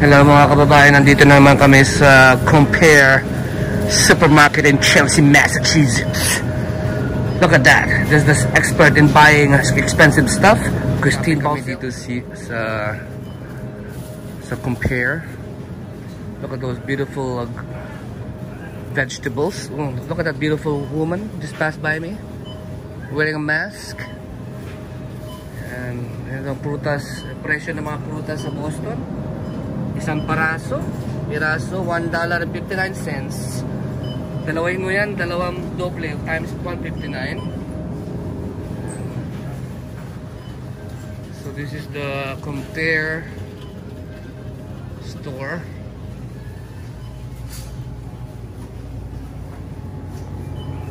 Hello mga kababayan, nandito naman kami sa Compare Supermarket in Chelsea, Massachusetts. Look at that. There's this expert in buying expensive stuff. Christine kami dito si, sa sa Compare. Look at those beautiful uh, vegetables. Oh, look at that beautiful woman just passed by me wearing a mask. And ito prutas, presyo ng mga prutas sa Boston. Isang paraso, piraso, $1.59. Dalawin mo yan, dalawang doble times 159. So this is the compare store.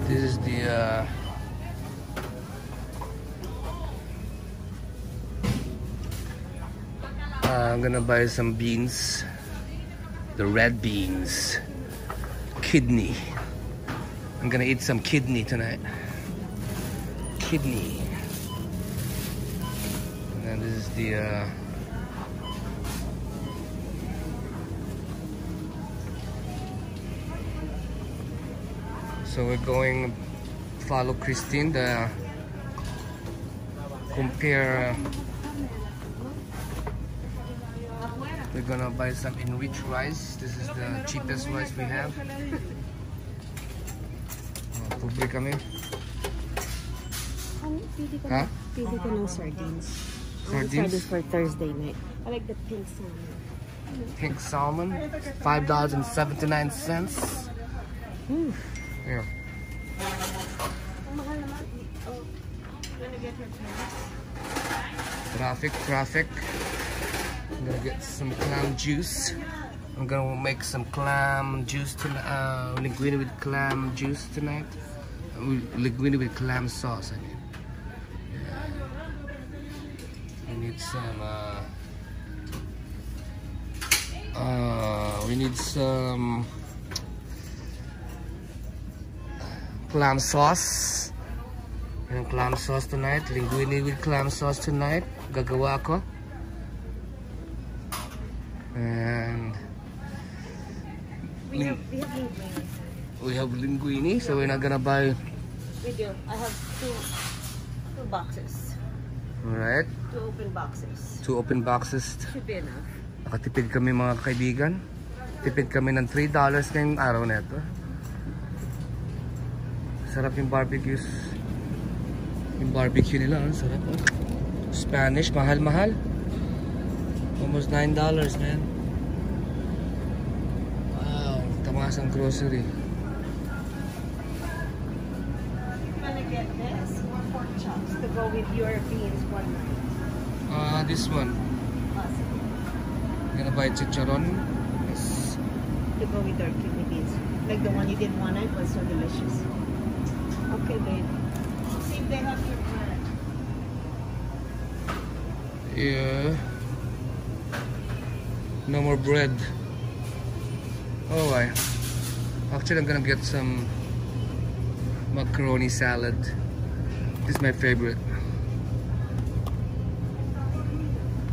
This is the uh, I'm gonna buy some beans. The red beans. Kidney. I'm gonna eat some kidney tonight. Kidney. And then this is the uh, So we're going follow Christine the compare uh, We're gonna buy some enriched rice. This is the cheapest rice we have. Pobre kami. Pili ko, Ha? pili ko ng sardines. Sardines? Sardines for Thursday night. I like the pink salmon. Pink salmon. Five dollars and seventy-nine cents. Mm. Yeah. Ang mahal naman. Oh, gonna get her Traffic, traffic. I'm gonna get some clam juice. I'm gonna make some clam juice tonight. Uh, linguine with clam juice tonight. Uh, linguine with clam sauce. I mean. We need some. Uh, uh, we need some clam sauce. Yung clam sauce tonight. Linguine with clam sauce tonight. Gagawa ko. And We have, we have linguine. we have linguine, so we're not gonna buy. We do. I have two, two boxes. Alright, Two open boxes. two open boxes. Should be enough. Nakatipid kami mga kaibigan. Tipid kami ng $3 ngayong araw na ito. Sarap yung barbecues. Yung barbecue nila, ang sarap. Oh. Spanish, mahal-mahal. Almost $9, man. Wow, tamas ang grocery. I'm gonna get this. More pork chops to go with your beans one night. Ah, this one. Possibly. Gonna buy chicharon. Yes. To go with our kidney beans. Like the one you did one night was so delicious. Okay, babe. See if they have your bread. Yeah. No more bread. Oh, I. Actually, I'm gonna get some macaroni salad. This is my favorite.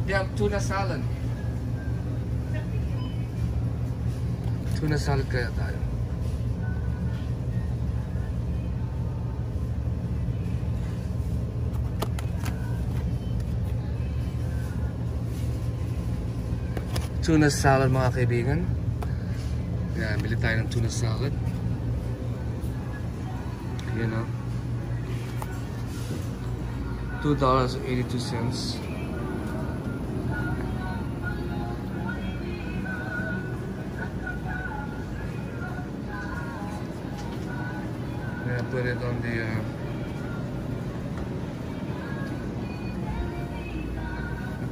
Yeah, tuna salad. Tuna salad kaya tayo. Tuna salad mga kaibigan. Yan, bili tayo ng tuna salad. You know. $2.82. Yeah, put it on the uh,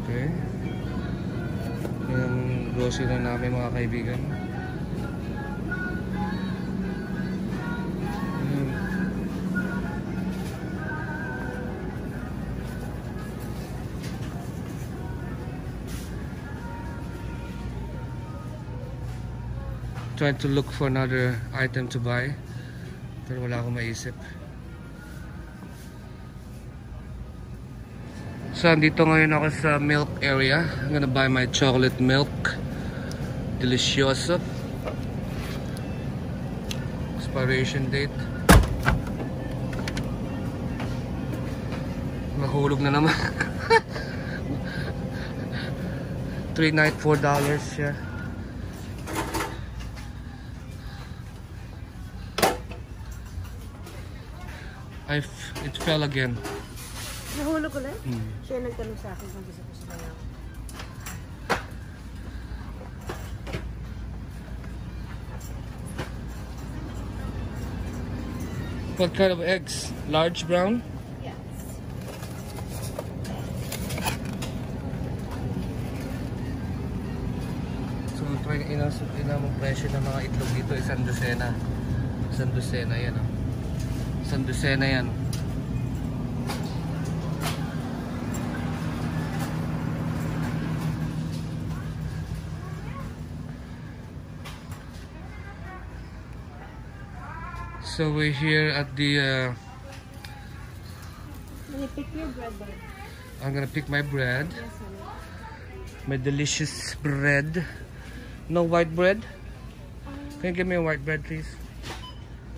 Okay. Na namin mga kaibigan. Trying to look for another item to buy. Pero wala akong maisip. So, andito ngayon ako sa milk area. I'm gonna buy my chocolate milk. Delicioso. Expiration date. Nahulog na naman. 3 night, 4 dollars siya. I it fell again. Nahulog ulit? Hmm. Siya nagtanong sa akin kung gusto ko sa What kind of eggs? Large brown? Yes. So, try ina ina mo presyo ng mga itlog dito isang dosena. Isang dosena yan, oh. Isang dosena yan. So we're here at the uh, pick your bread? I'm gonna pick my bread. Yes. My delicious bread. No white bread? Can you give me a white bread please?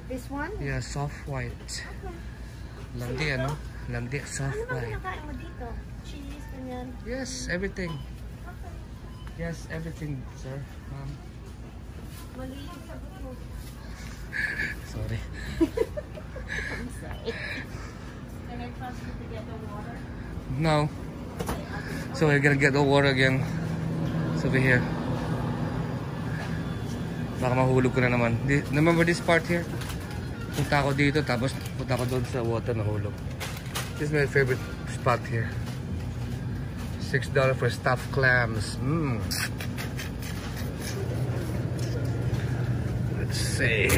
This one? Yeah, soft white. Landi ano? Landi, soft Ano white. kinakain mo dito? Cheese, ganyan. Yes, everything. Yes, everything, sir. Um, Mali yung sagot mo. Sorry. Can I trust you to get the water? No. So we're gonna get the water again. So over here. Baka mahulog ko na naman. Remember this part here? Punta ako dito tapos punta ako doon sa water nahulog. This is my favorite spot here. $6 for stuffed clams. Mmm. See.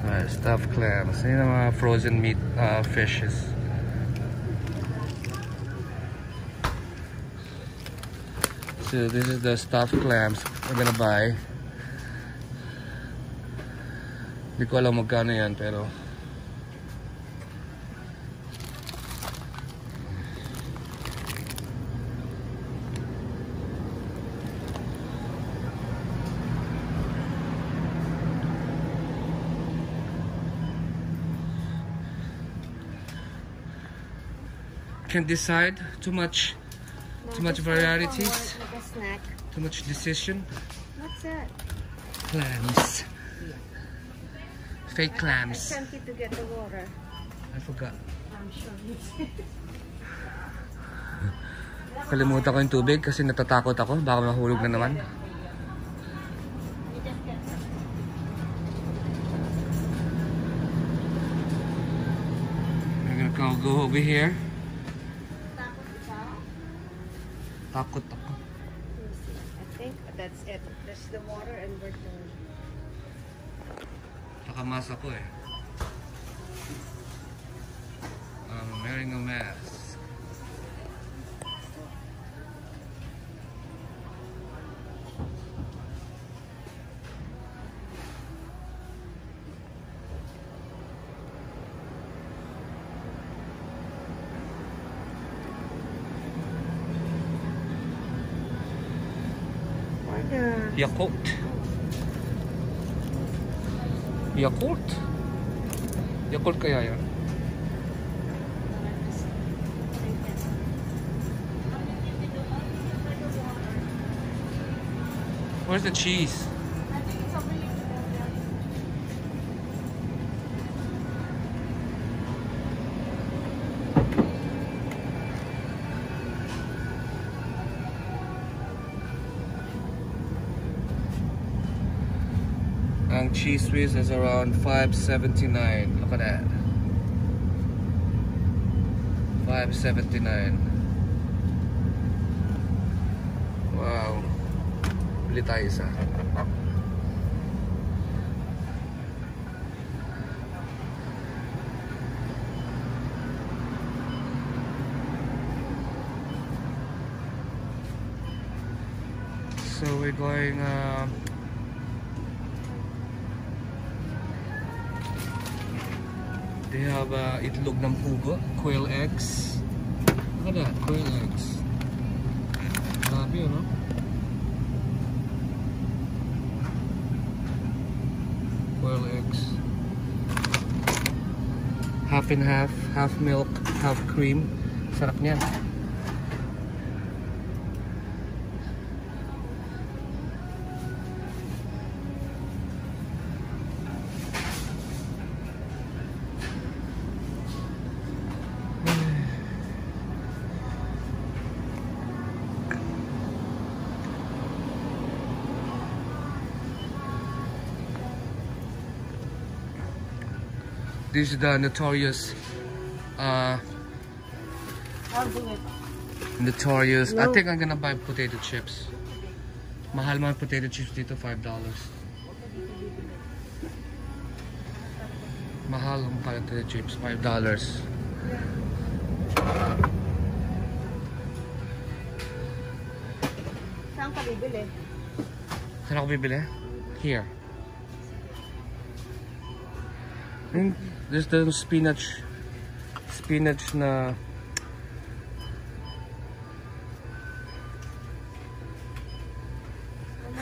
Alright, stuffed clams. Yun ang frozen meat uh, fishes. So this is the stuffed clams we're gonna buy. Hindi ko alam magkano yan pero can't decide too much Too much just one for varieties? Like a snack. too much decision What's that? clams fake I clams sent you to get the water. I forgot I'm sure you kalimutan ko yung tubig kasi natatakot ako baka mahulog na naman we're gonna go, go over here takot ako. I think that's it. That's the water and we're done. Nakamas ako eh I'm wearing a mask. Yakult. Yakult? Yakult kaya yan? Where's the cheese? Cheese whiz is around 579. Look at that. 579. Wow. So we're going uh, They have uh, itlog ng pugo, quail eggs. Look at that, quail eggs. Grabe, ano? Quail eggs. Half and half, half milk, half cream. Sarap niyan. This is the notorious, uh, notorious. I No. think I'm gonna buy potato chips. Mahal mga potato chips dito, $5. Mahal ang potato chips, $5. Saan ka bibili? Saan ako bibili? Here. There's the spinach. Spinach na...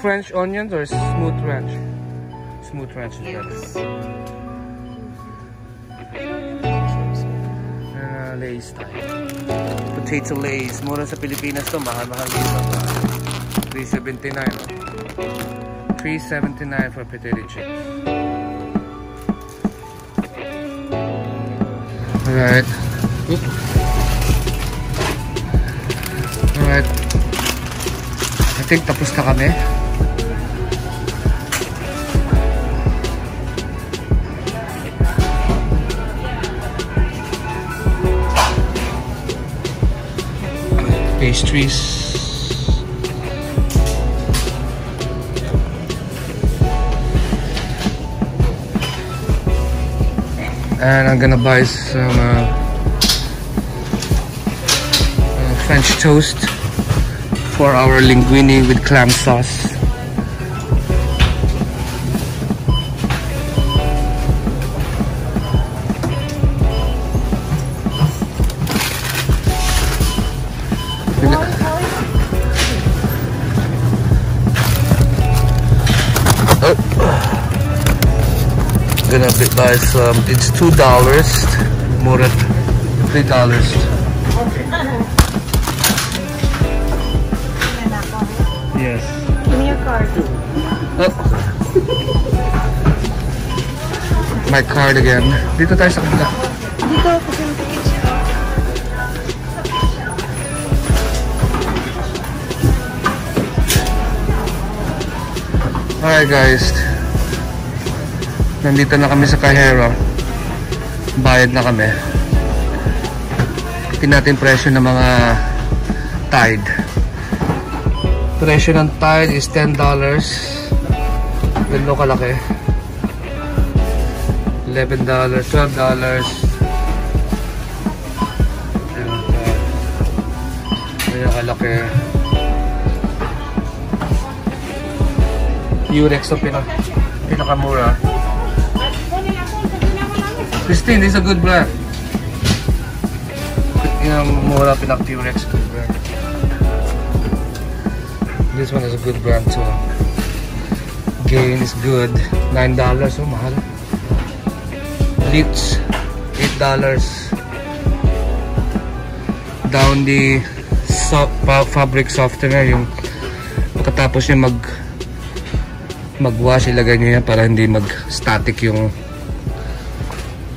French onions or smooth ranch? Smooth ranch is better. Uh, Lay's tayo. Potato Lay's. Mura sa Pilipinas to. Mahal-mahal dito. 379. oh. 379 for potato chips. Alright. Oop. Alright. I think tapos na kami. Pastries. And I'm gonna buy some uh, uh, French toast for our linguine with clam sauce. Gonna buy some. It's two dollars. More than three dollars. Yes. Give me your card. Oh. My card again. Dito tayo sa kabila. Dito, tickets siya. Alright guys. Nandito na kami sa Kahera. Bayad na kami. Tingnan natin presyo ng mga Tide. Presyo ng Tide is $10. Ganito kalaki. $11, $12. Ayan, Kaya kalaki. Urex ang pinak pinakamura. Christine, this is a good brand. Mura pinak Urex good brand. This one is a good brand too. Gain is good. $9. Oh, mahal. Leaks, $8. Down the so pa- fabric softener yung pagkatapos yung mag mag-wash ilagay nyo yan para hindi mag-static yung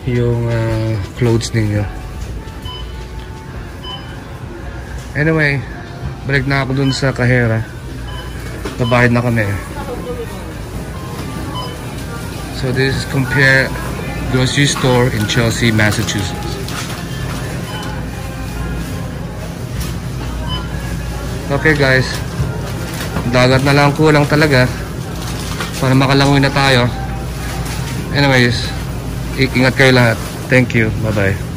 yung ah, clothes ninyo. Anyway balik na ako dun sa kahera. Babahid na kami. So this is compare grocery store in Chelsea, Massachusetts. Okay guys. Dagat na lang kulang talaga para makalangoy na tayo. Anyways ingat kayo lahat. Thank you. Bye bye